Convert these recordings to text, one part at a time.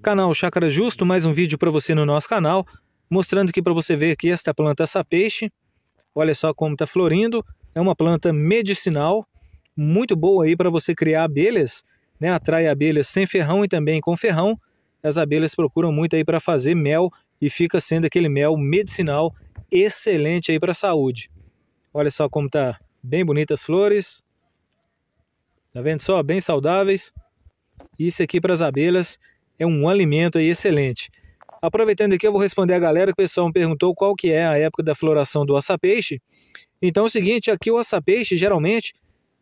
Canal Chácara Justo, mais um vídeo para você no nosso canal, mostrando aqui para você ver que esta planta sapeixe, olha só como está florindo, é uma planta medicinal, muito boa aí para você criar abelhas, né? atrai abelhas sem ferrão e também com ferrão, as abelhas procuram muito aí para fazer mel e fica sendo aquele mel medicinal excelente aí para a saúde. Olha só como tá bem bonitas as flores, tá vendo só, bem saudáveis, isso aqui para as abelhas é um alimento excelente. Aproveitando aqui, eu vou responder a galera que o pessoal me perguntou qual que é a época da floração do açapeixe. Então é o seguinte, aqui o açapeixe, geralmente,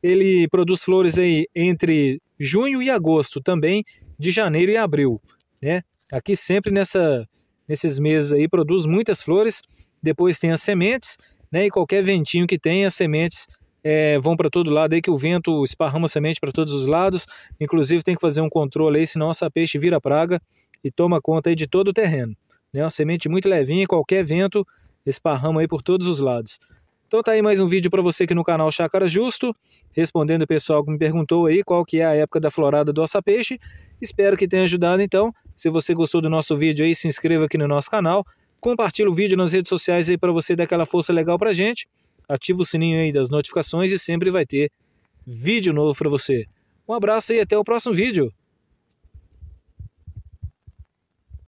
ele produz flores aí entre junho e agosto, também de janeiro e abril, né? Aqui sempre nessa, nesses meses aí produz muitas flores, depois tem as sementes, né? E qualquer ventinho que tem, as sementes é, vão para todo lado aí que o vento esparrama semente para todos os lados. Inclusive tem que fazer um controle aí, senão essa peixe vira praga e toma conta aí de todo o terreno. Né? Uma semente muito levinha, qualquer vento esparrama aí por todos os lados. Então tá aí mais um vídeo para você aqui no canal Chácara Justo, respondendo o pessoal que me perguntou aí qual que é a época da florada do peixe. Espero que tenha ajudado então. Se você gostou do nosso vídeo aí, se inscreva aqui no nosso canal, compartilhe o vídeo nas redes sociais aí para você dar aquela força legal pra gente ativa o sininho aí das notificações e sempre vai ter vídeo novo para você. Um abraço e até o próximo vídeo.